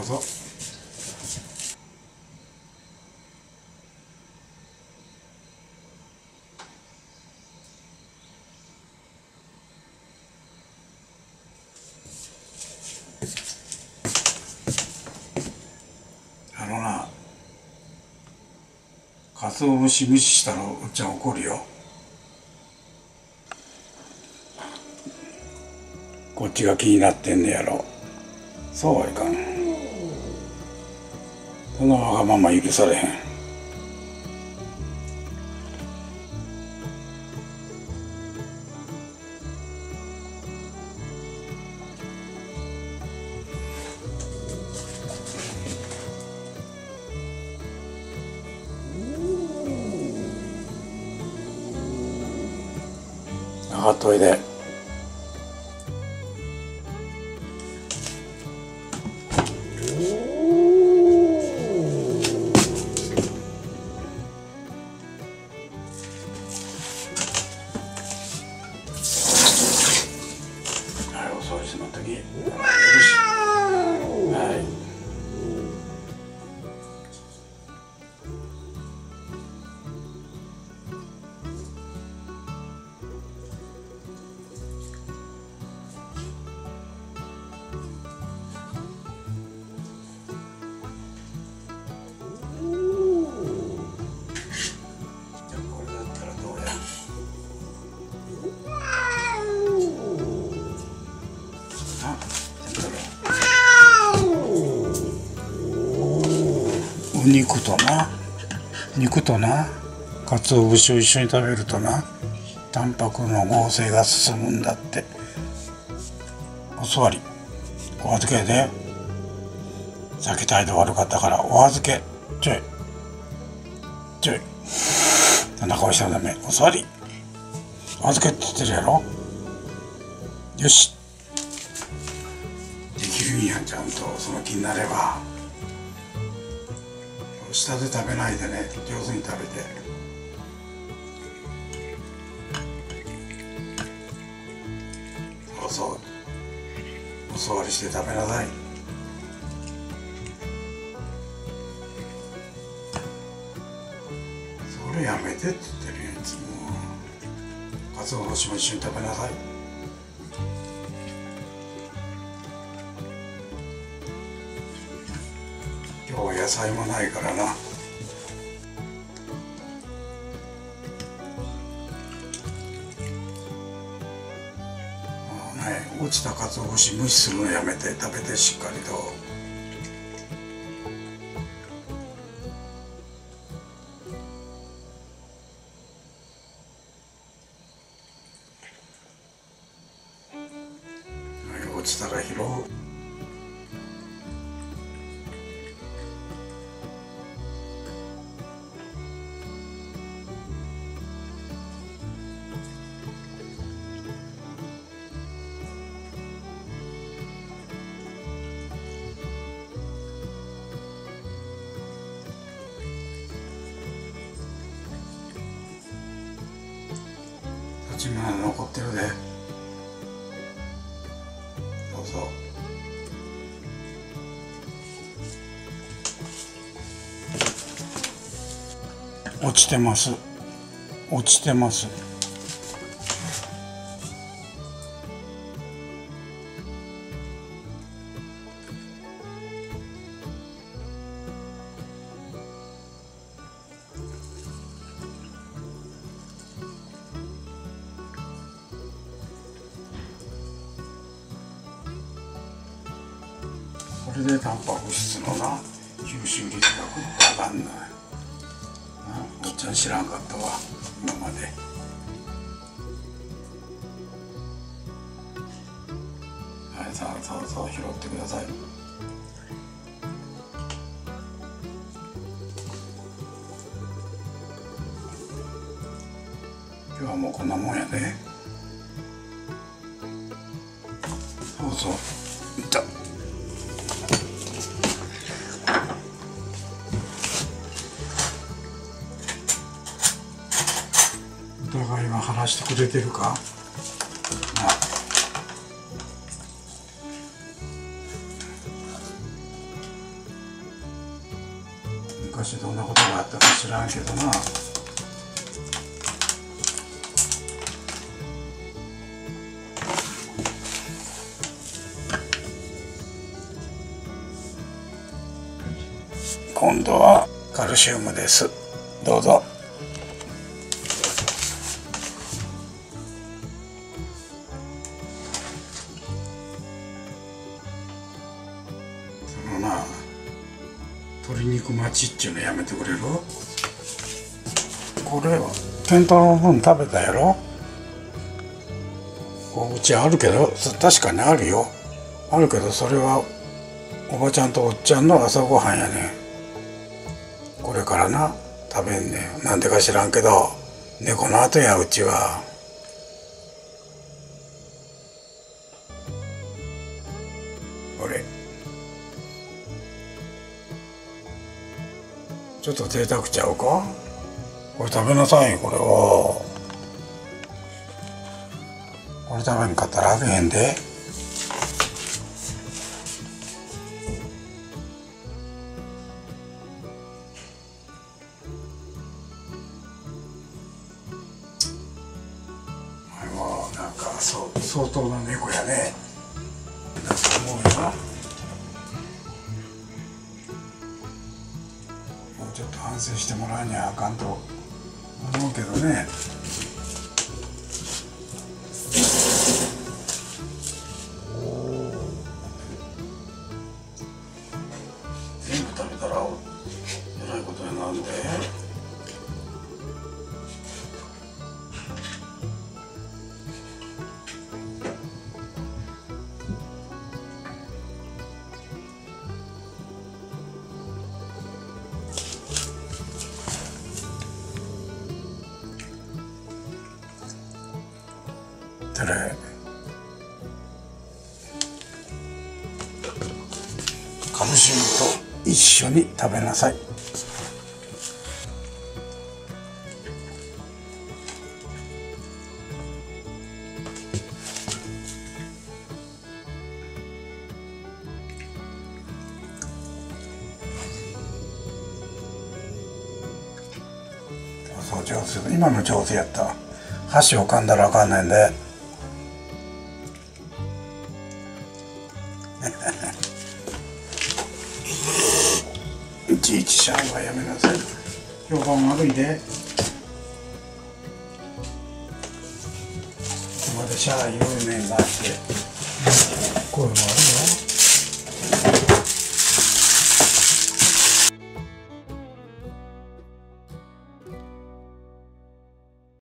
うぞ。あのなかつお節無視したらおっちゃん怒るよ。こっちが気になってんねやろ。そうはいかん。そんなわがまま許されへん。上がっといで。お肉とな。肉とな。鰹節を一緒に食べるとな。タンパクの合成が進むんだって。お座り。お預けで。さっき態度悪かったからお預け。ちょい。ちょい。そんな顔したらダメ。お座り。お預けって言ってるやろ。よし。できるんやんちゃんと。その気になれば。下で食べないでね上手に食べて。そうお座りして食べなさい。それやめてって言ってるやつも。かつお節も一緒に食べなさい。野菜もないからな。落ちたかつお節無視するのやめて食べてしっかりと。はい落ちたら拾う。ちまだ残ってるで。どうぞ。落ちてます。落ちてます。れでタンパク質のな吸収率がぐっと上がんのよなおっちゃん知らんかったわ今まで。はいさあそうそう拾ってください。今日はもうこんなもんやねそうそう。お互いは話してくれてるか？あ昔どんなことがあったか知らんけどな。今度はカルシウムです。どうぞ。鶏肉待ちっちゅうのやめてくれる？これは健太郎の分食べたやろ？こううちあるけど確かにあるよ。あるけどそれはおばちゃんとおっちゃんの朝ごはんやねこれからな食べんねなんでか知らんけど猫の後やうちは。ちょっと贅沢ちゃうか？これ食べなさいこれをこれ食べんかったらあげへんで。お前もなんかそう相当な猫やね。だと思うよ。反省してもらわにゃあかんと思うけどね。それカルシウムと一緒に食べなさい。そう上手今の上手やった。箸を噛んだらあかんねんで。ちいちシャンはやめなさい評判悪いで。またシャー言うねんなって。声もあるよ。